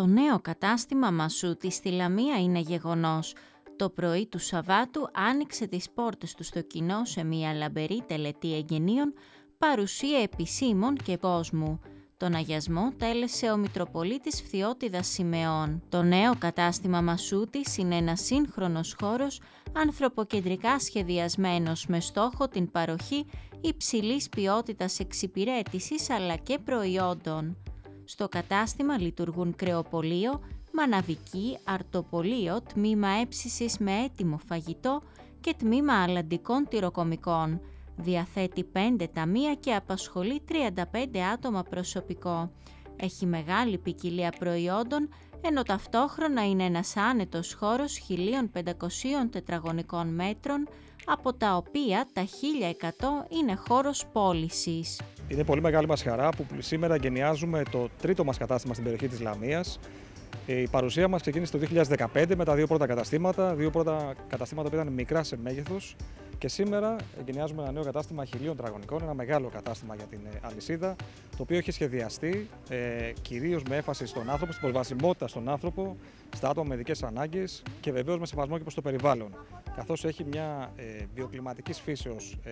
Το νέο κατάστημα Μασούτη στη Λαμία είναι γεγονός. Το πρωί του Σαββάτου άνοιξε τις πόρτες του στο κοινό σε μια λαμπερή τελετή εγγενείων, παρουσία επισήμων και κόσμου. Τον αγιασμό τέλεσε ο Μητροπολίτης Φθιώτιδας Σιμεών. Το νέο κατάστημα Μασούτης είναι ένα σύγχρονος χώρος ανθρωποκεντρικά σχεδιασμένος με στόχο την παροχή υψηλής ποιότητας εξυπηρέτησης αλλά και προϊόντων. Στο κατάστημα λειτουργούν κρεοπολείο, μαναβική, αρτοπολείο, τμήμα έψησης με έτοιμο φαγητό και τμήμα αλλαντικών τυροκομικών. Διαθέτει 5 ταμεία και απασχολεί 35 άτομα προσωπικό. Έχει μεγάλη ποικιλία προϊόντων, ενώ ταυτόχρονα είναι ένας άνετος χώρος 1.500 τετραγωνικών μέτρων, από τα οποία τα 1.100 είναι χώρος πώλησης. Είναι πολύ μεγάλη μας χαρά που σήμερα εγκαινιάζουμε το τρίτο μας κατάστημα στην περιοχή της Λαμίας. Η παρουσία μας ξεκίνησε το 2015 με τα δύο πρώτα καταστήματα, δύο πρώτα καταστήματα που ήταν μικρά σε μέγεθος και σήμερα εγκαινιάζουμε ένα νέο κατάστημα χιλίων τετραγωνικών, ένα μεγάλο κατάστημα για την ε, αλυσίδα, το οποίο έχει σχεδιαστεί ε, κυρίως με έφαση στον άνθρωπο, στην προσβασιμότητα στον άνθρωπο, στα άτομα με ειδικές ανάγκες και βεβαίως με σεβασμό και προς το περιβάλλον. Καθώς έχει μια ε, βιοκλιματικής φύσεως ε,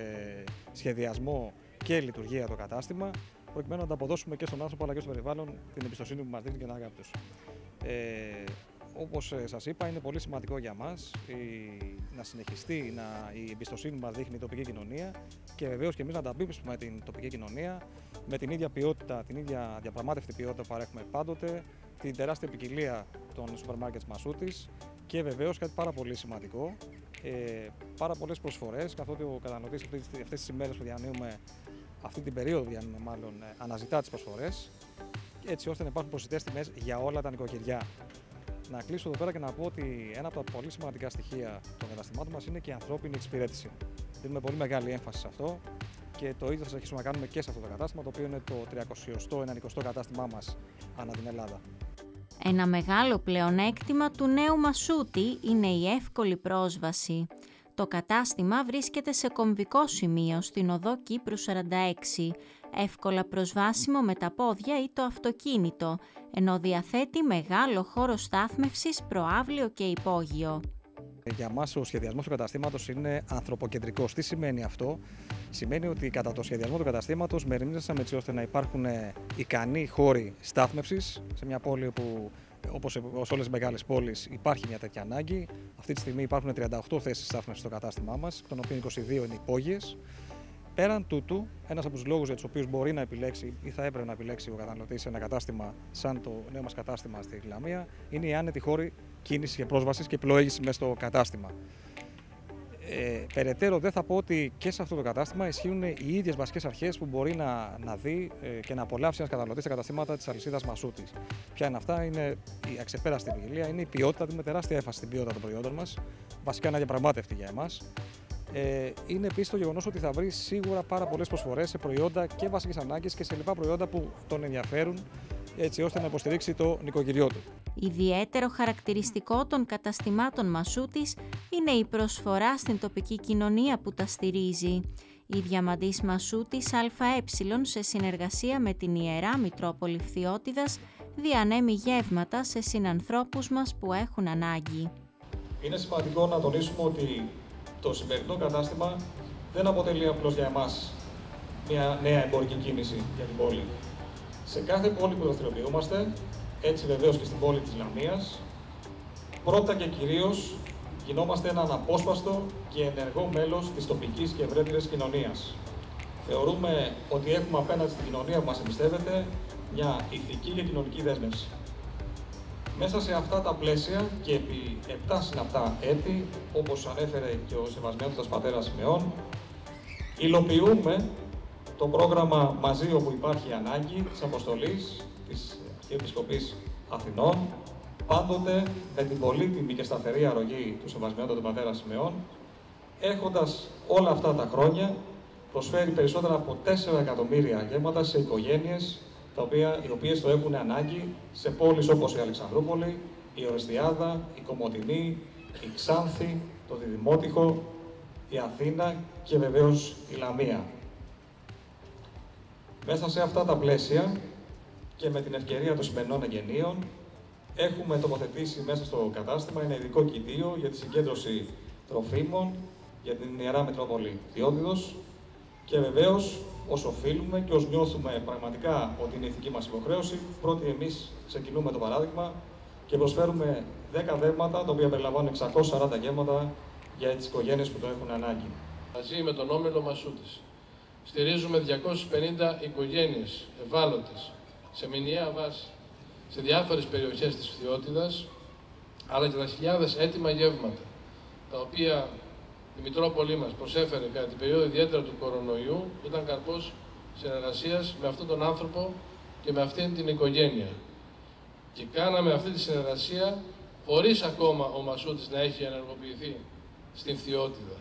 σχεδιασμό και λειτουργία το κατάστημα, προκειμένου να ανταποδώσουμε και στον άνθρωπο αλλά και στο περιβάλλον την εμπιστοσύνη που μας δίνει και την αγάπη τους. Ε, όπως ε, σας είπα, είναι πολύ σημαντικό για μας να συνεχιστεί να, η εμπιστοσύνη που μας δείχνει η τοπική κοινωνία και βεβαίως και εμείς να ανταπίπτουμε την τοπική κοινωνία με την ίδια ποιότητα, την ίδια διαπραγμάτευτη ποιότητα που παρέχουμε πάντοτε, την τεράστια ποικιλία των σούπερ μάρκετ Μασούτης και βεβαίως κάτι πάρα πολύ σημαντικό, ε, πάρα πολλές προσφορές, καθότι ο καταναλωτής αυτές τις ημέρες που διανύουμε, αυτή την περίοδο που διανύουμε μάλλον, ε, αναζητά τις προσφορές, έτσι ώστε να υπάρχουν προσιτές τιμές για όλα τα νοικοκυριά. Να κλείσω εδώ πέρα και να πω ότι ένα από τα πολύ σημαντικά στοιχεία των καταστημάτων μας είναι και η ανθρώπινη εξυπηρέτηση. Δίνουμε πολύ μεγάλη έμφαση σε αυτό και το ίδιο θα συνεχίσουμε να κάνουμε και σε αυτό το κατάστημα, το οποίο είναι το 30ο, 90ο κατάστημά μας ανά την Ελλάδα. Ένα μεγάλο πλεονέκτημα του νέου Μασούτη είναι η εύκολη πρόσβαση. Το κατάστημα βρίσκεται σε κομβικό σημείο στην οδό Κύπρου 46, εύκολα προσβάσιμο με τα πόδια ή το αυτοκίνητο, ενώ διαθέτει μεγάλο χώρο στάθμευσης, προάβλιο και υπόγειο. Για μας ο σχεδιασμός του καταστήματος είναι ανθρωποκεντρικός. Τι σημαίνει αυτό; Σημαίνει ότι κατά το σχεδιασμό του καταστήματος μεριμνήσαμε έτσι ώστε να υπάρχουν ικανοί χώροι στάθμευσης σε μια πόλη που όπως σε όλες τις μεγάλες πόλεις υπάρχει μια τέτοια ανάγκη. Αυτή τη στιγμή υπάρχουν 38 θέσεις στάθμευσης στο κατάστημά μας, των οποίων 22 είναι υπόγειες. Πέραν τούτου, ένας από τους λόγους για τους οποίους μπορεί να επιλέξει ή θα έπρεπε να επιλέξει ο καταναλωτής ένα κατάστημα σαν το νέο μας κατάστημα στη Λαμία είναι η άνετη χώρη κίνησης και πρόσβασης και πλοήγηση μέσα στο κατάστημα. Ε, περαιτέρω δεν θα πω ότι και σε αυτό το κατάστημα ισχύουν οι ίδιες βασικές αρχές που μπορεί να, να δει ε, και να απολαύσει ένας καταναλωτής στα καταστήματα της αλυσίδας Μασούτης. Ποια είναι αυτά, είναι η αξεπέραστη ποικιλία, είναι η ποιότητα, με τεράστια έφαση στην ποιότητα των προϊόντων μας. Βασικά είναι αδιαπραγμάτευτη για εμάς. Ε, είναι επίσης το γεγονός ότι θα βρεις σίγουρα πάρα πολλές προσφορές σε προϊόντα και βασικές ανάγκες και σε λοιπά προϊόντα που τον ενδιαφέρουν έτσι ώστε να υποστηρίξει το νοικοκυριό του. Ιδιαίτερο χαρακτηριστικό των καταστημάτων Μασούτης είναι η προσφορά στην τοπική κοινωνία που τα στηρίζει. Η Διαμαντής Μασούτης ΑΕ σε συνεργασία με την Ιερά Μητρόπολη Φθιώτιδας διανέμει γεύματα σε συνανθρώπους μας που έχουν ανάγκη. Είναι σημαντικό να τονίσουμε ότι το σημερινό κατάστημα δεν αποτελεί απλώς για εμάς μια νέα εμπορική κίνηση για την πόλη. Σε κάθε πόλη που δραστηριοποιούμαστε, έτσι βεβαίως και στην πόλη της Λαμίας, πρώτα και κυρίως γινόμαστε ένα αναπόσπαστο και ενεργό μέλος της τοπικής και ευρύτερης κοινωνίας. Θεωρούμε ότι έχουμε απέναντι στην κοινωνία που μας εμπιστεύεται μια ηθική και κοινωνική δέσμευση. Μέσα σε αυτά τα πλαίσια και επί 7 συναπτά έτη, όπως ανέφερε και ο Σεβασμιότητας Πατέρας Σημεών, υλοποιούμε το πρόγραμμα «Μαζί όπου υπάρχει ανάγκη» της αποστολής της Αρχιεπισκοπής Αθηνών, πάντοτε με την πολύτιμη και σταθερή αρρωγή του Σεβασμιότητας Πατέρας Σημεών, έχοντας όλα αυτά τα χρόνια προσφέρει περισσότερα από 4 εκατομμύρια γέμματα σε οικογένειες τα οποία, οι οποίες το έχουν ανάγκη σε πόλεις όπως η Αλεξανδρούπολη, η Ορεστιάδα, η Κομωτινή, η Ξάνθη, το Διδημότυχο, η Αθήνα και βεβαίως η Λαμία. Μέσα σε αυτά τα πλαίσια και με την ευκαιρία των σημερινών εγγενείων, έχουμε τοποθετήσει μέσα στο κατάστημα ένα ειδικό κοιτίο για τη συγκέντρωση τροφίμων για την Ιερά Μητρόπολη Διόδιδος και βεβαίως όσο οφείλουμε και όσο νιώθουμε πραγματικά ότι είναι ηθική μας υποχρέωση, πρώτοι εμείς ξεκινούμε το παράδειγμα και προσφέρουμε 10 δέματα, τα οποία περιλαμβάνουν 640 γέμματα για τις οικογένειες που το έχουν ανάγκη. Μαζί με τον Όμιλο Μασούτης στηρίζουμε 250 οικογένειες ευάλωτες σε μηνιαία βάση σε διάφορες περιοχές της Φθιώτιδας, αλλά και τα χιλιάδες έτοιμα γεύματα, τα οποία η Μητρόπολη μας προσέφερε κατά την περίοδο ιδιαίτερα του κορονοϊού, ήταν καρπός συνεργασίας με αυτόν τον άνθρωπο και με αυτήν την οικογένεια. Και κάναμε αυτή τη συνεργασία χωρίς ακόμα ο Μασούτης να έχει ενεργοποιηθεί στην Φθιώτιδα.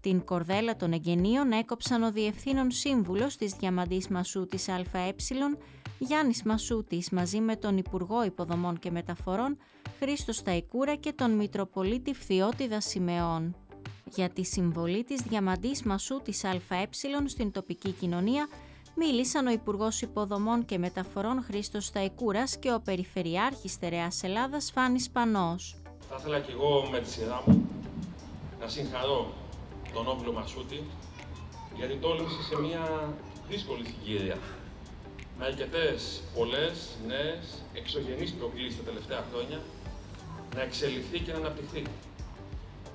Την κορδέλα των εγγενείων έκοψαν ο Διευθύνων Σύμβουλος της Διαμαντής Μασούτης ΑΕ, Γιάννης Μασούτης, μαζί με τον Υπουργό Υποδομών και Μεταφορών, Χρήστο Σταϊκούρα και τον Μητροπολίτη Φθιώτιδα Σιμεών. Για τη συμβολή της Διαμαντής Μασούτης ΑΕ στην τοπική κοινωνία, μίλησαν ο Υπουργός Υποδομών και Μεταφορών Χρήστος Σταϊκούρας και ο Περιφερειάρχης Στερεάς Ελλάδας Φάνης Πανός. Θα ήθελα και εγώ με τη σειρά μου να συγχαρώ τον Όβλο Μασούτη, γιατί τόλμησε σε μια δύσκολη συγκύρια. Με αρκετές πολλές νέες εξωγενείς προκλήσεις τα τελευταία χρόνια να εξελιχθεί και να αναπτυχθεί.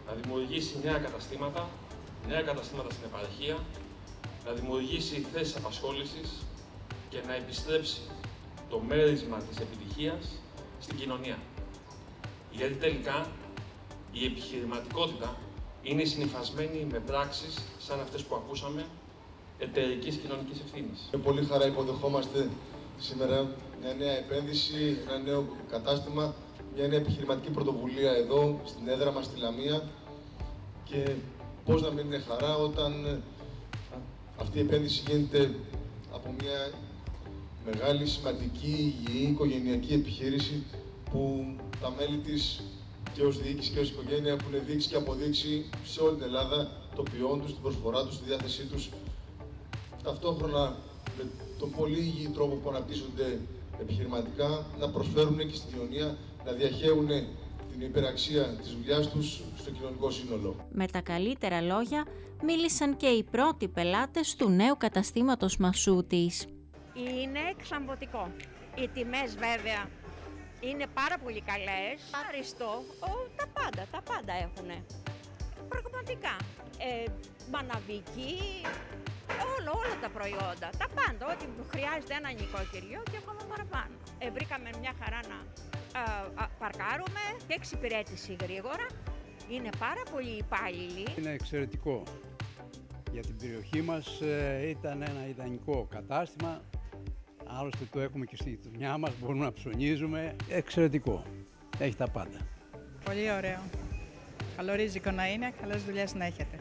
Να δημιουργήσει νέα καταστήματα, νέα καταστήματα στην επαρχία, να δημιουργήσει θέσεις απασχόλησης και να επιστρέψει το μέρισμα της επιτυχίας στην κοινωνία. Γιατί τελικά η επιχειρηματικότητα είναι συνειφασμένη με πράξεις σαν αυτές που ακούσαμε εταιρικής κοινωνικής ευθύνης. Με πολύ χαρά υποδεχόμαστε σήμερα μια νέα επένδυση, ένα νέο κατάστημα, μια νέα επιχειρηματική πρωτοβουλία εδώ στην έδρα μας στη Λαμία και πώς να μην είναι χαρά όταν αυτή η επένδυση γίνεται από μια μεγάλη, σημαντική, υγιή, οικογενειακή επιχείρηση που τα μέλη της και ως διοίκηση και ως οικογένεια έχουν δείξει και αποδείξει σε όλη την Ελλάδα το ποιόν τους, την προσφορά τους, τη διάθεσή τους. Ταυτόχρονα με τον πολύ υγιή τρόπο που αναπτύσσονται επιχειρηματικά να προσφέρουν και στην κοινωνία, να διαχέουν την υπεραξία της δουλειάς τους στο κοινωνικό σύνολο. Με τα καλύτερα λόγια μίλησαν και οι πρώτοι πελάτες του νέου καταστήματος Μασούτης. Είναι εξαμβωτικό. Οι τιμές βέβαια είναι πάρα πολύ καλές. Αριστό, τα πάντα, τα πάντα έχουν. Πραγματικά. Ε, μαναβική, όλο, όλα τα προϊόντα, τα πάντα, ό,τι χρειάζεται ένα νοικοκυριό και ακόμα παραπάνω. Ε, βρήκαμε μια χαρά να α, παρκάρουμε και εξυπηρέτηση γρήγορα. Είναι πάρα πολύ υπάλληλοι. Είναι εξαιρετικό. Για την περιοχή μας ε, ήταν ένα ιδανικό κατάστημα Άλλωστε το έχουμε και στη δουλειά μας, μπορούμε να ψωνίζουμε. Εξαιρετικό. Έχει τα πάντα. Πολύ ωραίο. Καλό ρίζικο να είναι, καλές δουλειές να έχετε.